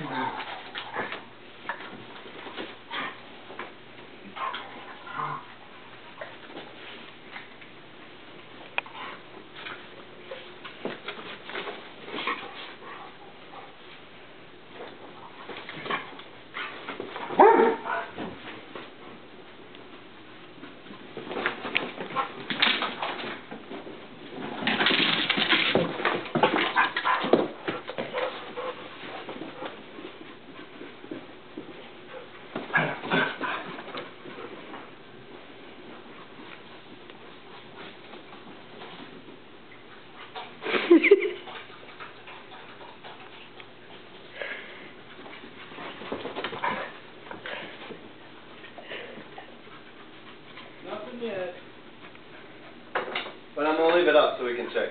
Nothing But I'm gonna leave it up so we can check.